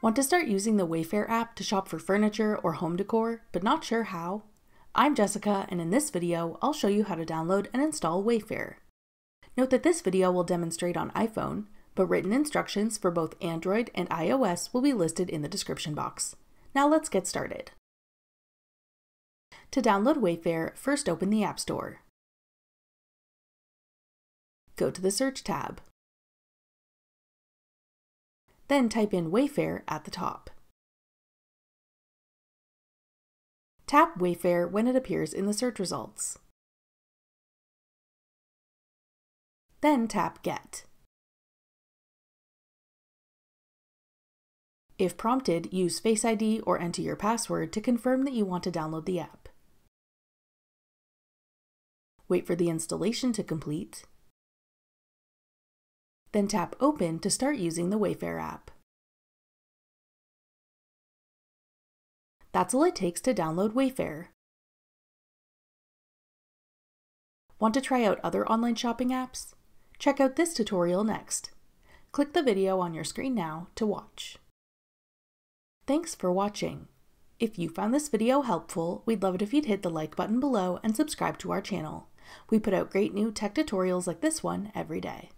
Want to start using the Wayfair app to shop for furniture or home decor, but not sure how? I'm Jessica, and in this video, I'll show you how to download and install Wayfair. Note that this video will demonstrate on iPhone, but written instructions for both Android and iOS will be listed in the description box. Now let's get started. To download Wayfair, first open the App Store. Go to the Search tab. Then type in Wayfair at the top. Tap Wayfair when it appears in the search results. Then tap Get. If prompted, use Face ID or enter your password to confirm that you want to download the app. Wait for the installation to complete, then tap Open to start using the Wayfair app. That's all it takes to download Wayfair. Want to try out other online shopping apps? Check out this tutorial next. Click the video on your screen now to watch. Thanks for watching. If you found this video helpful, we'd love it if you'd hit the like button below and subscribe to our channel. We put out great new tech tutorials like this one every day.